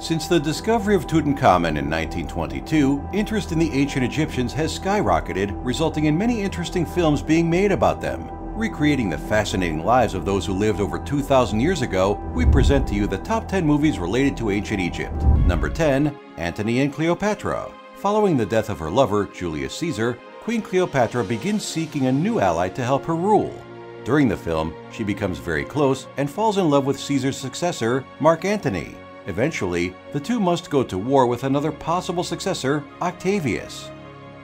Since the discovery of Tutankhamun in 1922, interest in the ancient Egyptians has skyrocketed, resulting in many interesting films being made about them. Recreating the fascinating lives of those who lived over 2,000 years ago, we present to you the top 10 movies related to ancient Egypt. Number 10, Antony and Cleopatra. Following the death of her lover, Julius Caesar, Queen Cleopatra begins seeking a new ally to help her rule. During the film, she becomes very close and falls in love with Caesar's successor, Mark Antony. Eventually, the two must go to war with another possible successor, Octavius.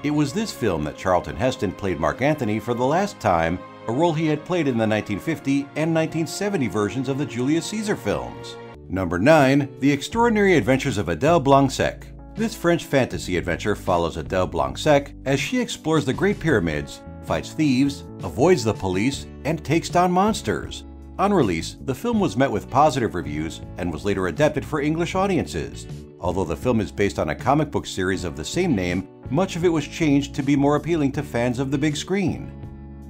It was this film that Charlton Heston played Mark Antony for the last time, a role he had played in the 1950 and 1970 versions of the Julius Caesar films. Number 9. The Extraordinary Adventures of Adele Blanc-Sec. This French fantasy adventure follows Adele Blanc-Sec as she explores the Great Pyramids, fights thieves, avoids the police, and takes down monsters. On release, the film was met with positive reviews and was later adapted for English audiences. Although the film is based on a comic book series of the same name, much of it was changed to be more appealing to fans of the big screen.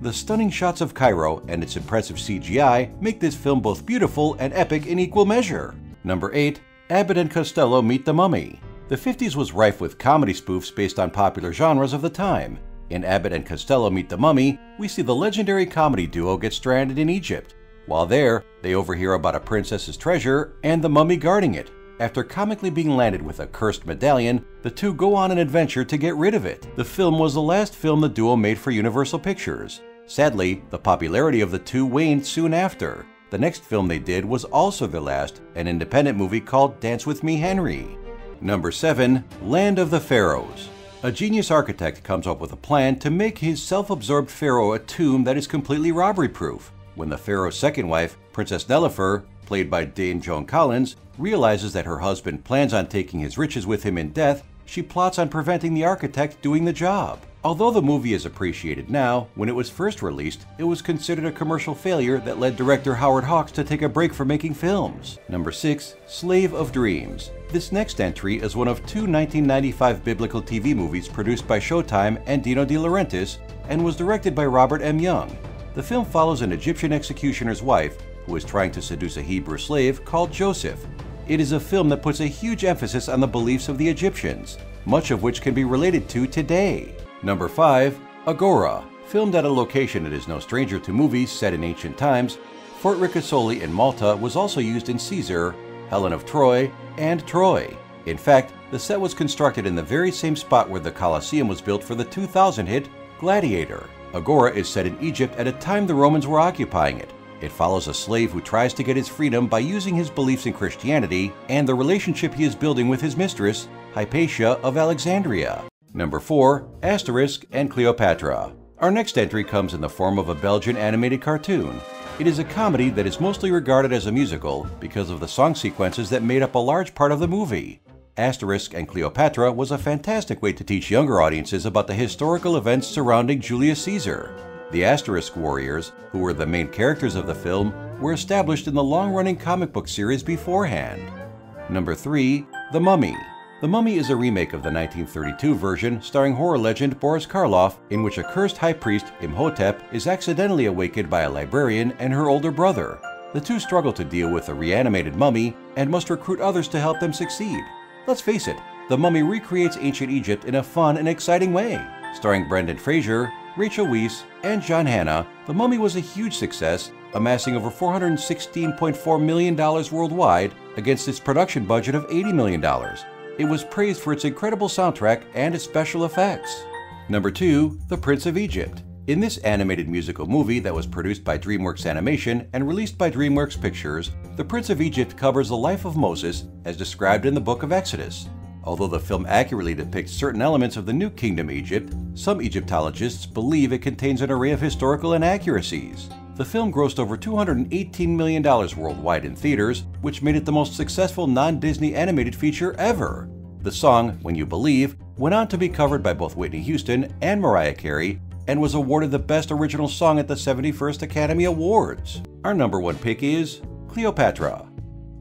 The stunning shots of Cairo and its impressive CGI make this film both beautiful and epic in equal measure. Number 8. Abbott and Costello Meet the Mummy. The 50s was rife with comedy spoofs based on popular genres of the time. In Abbott and Costello Meet the Mummy, we see the legendary comedy duo get stranded in Egypt, while there, they overhear about a princess's treasure and the mummy guarding it. After comically being landed with a cursed medallion, the two go on an adventure to get rid of it. The film was the last film the duo made for Universal Pictures. Sadly, the popularity of the two waned soon after. The next film they did was also their last, an independent movie called Dance With Me Henry. Number 7. Land of the Pharaohs A genius architect comes up with a plan to make his self-absorbed pharaoh a tomb that is completely robbery-proof. When the pharaoh's second wife, Princess Nellifer, played by Dame Joan Collins, realizes that her husband plans on taking his riches with him in death, she plots on preventing the architect doing the job. Although the movie is appreciated now, when it was first released, it was considered a commercial failure that led director Howard Hawks to take a break from making films. Number 6. Slave of Dreams. This next entry is one of two 1995 biblical TV movies produced by Showtime and Dino De Laurentiis and was directed by Robert M. Young. The film follows an Egyptian executioner's wife who is trying to seduce a Hebrew slave called Joseph. It is a film that puts a huge emphasis on the beliefs of the Egyptians, much of which can be related to today. Number 5. Agora. Filmed at a location that is no stranger to movies set in ancient times, Fort Ricasoli in Malta was also used in Caesar, Helen of Troy, and Troy. In fact, the set was constructed in the very same spot where the Colosseum was built for the 2000 hit Gladiator. Agora is set in Egypt at a time the Romans were occupying it. It follows a slave who tries to get his freedom by using his beliefs in Christianity and the relationship he is building with his mistress, Hypatia of Alexandria. Number 4. Asterix and Cleopatra. Our next entry comes in the form of a Belgian animated cartoon. It is a comedy that is mostly regarded as a musical because of the song sequences that made up a large part of the movie. Asterix and Cleopatra was a fantastic way to teach younger audiences about the historical events surrounding Julius Caesar. The Asterix warriors, who were the main characters of the film, were established in the long-running comic book series beforehand. Number 3. The Mummy The Mummy is a remake of the 1932 version starring horror legend Boris Karloff, in which a cursed high priest, Imhotep, is accidentally awakened by a librarian and her older brother. The two struggle to deal with a reanimated mummy and must recruit others to help them succeed. Let's face it, The Mummy recreates ancient Egypt in a fun and exciting way. Starring Brendan Fraser, Rachel Weisz, and John Hannah, The Mummy was a huge success, amassing over $416.4 million worldwide against its production budget of $80 million. It was praised for its incredible soundtrack and its special effects. Number 2. The Prince of Egypt in this animated musical movie that was produced by DreamWorks Animation and released by DreamWorks Pictures, The Prince of Egypt covers the life of Moses as described in the Book of Exodus. Although the film accurately depicts certain elements of the New Kingdom Egypt, some Egyptologists believe it contains an array of historical inaccuracies. The film grossed over $218 million worldwide in theaters, which made it the most successful non-Disney animated feature ever. The song, When You Believe, went on to be covered by both Whitney Houston and Mariah Carey and was awarded the Best Original Song at the 71st Academy Awards. Our number one pick is Cleopatra.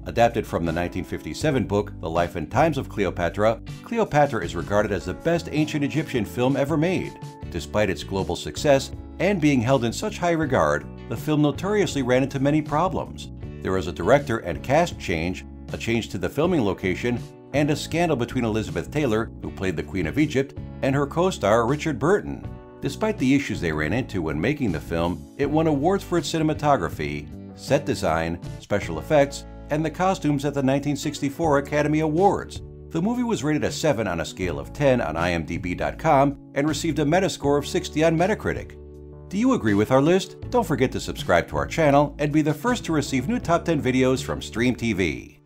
Adapted from the 1957 book The Life and Times of Cleopatra, Cleopatra is regarded as the best ancient Egyptian film ever made. Despite its global success and being held in such high regard, the film notoriously ran into many problems. There was a director and cast change, a change to the filming location, and a scandal between Elizabeth Taylor, who played the Queen of Egypt, and her co star Richard Burton. Despite the issues they ran into when making the film, it won awards for its cinematography, set design, special effects, and the costumes at the 1964 Academy Awards. The movie was rated a 7 on a scale of 10 on IMDb.com and received a Metascore of 60 on Metacritic. Do you agree with our list? Don't forget to subscribe to our channel and be the first to receive new top 10 videos from Stream TV.